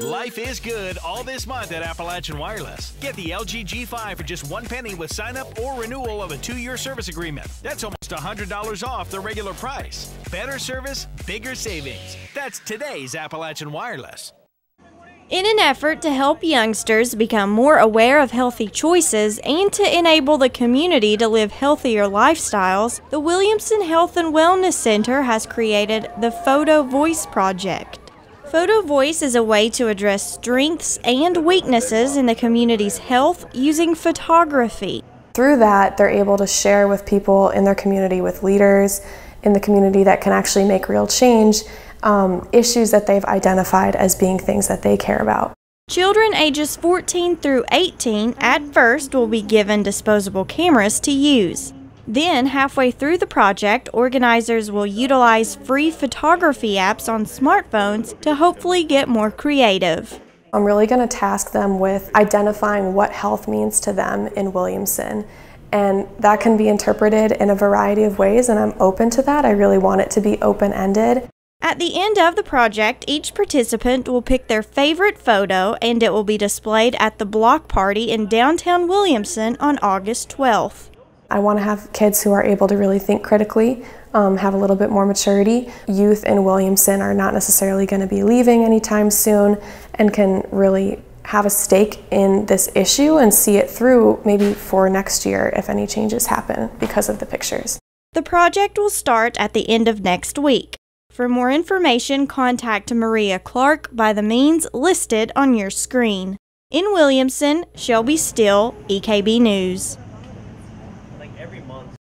Life is good all this month at Appalachian Wireless. Get the LG G5 for just one penny with sign up or renewal of a two year service agreement. That's almost $100 off the regular price. Better service, bigger savings. That's today's Appalachian Wireless. In an effort to help youngsters become more aware of healthy choices and to enable the community to live healthier lifestyles, the Williamson Health and Wellness Center has created the Photo Voice Project. Photo Voice is a way to address strengths and weaknesses in the community's health using photography. Through that, they're able to share with people in their community, with leaders in the community that can actually make real change um, issues that they've identified as being things that they care about. Children ages 14 through 18 at first will be given disposable cameras to use. Then, halfway through the project, organizers will utilize free photography apps on smartphones to hopefully get more creative. I'm really going to task them with identifying what health means to them in Williamson. And that can be interpreted in a variety of ways, and I'm open to that. I really want it to be open ended. At the end of the project, each participant will pick their favorite photo and it will be displayed at the block party in downtown Williamson on August 12th. I want to have kids who are able to really think critically, um, have a little bit more maturity. Youth in Williamson are not necessarily going to be leaving anytime soon and can really have a stake in this issue and see it through maybe for next year if any changes happen because of the pictures. The project will start at the end of next week. For more information, contact Maria Clark by the means listed on your screen. In Williamson, Shelby Still, EKB News.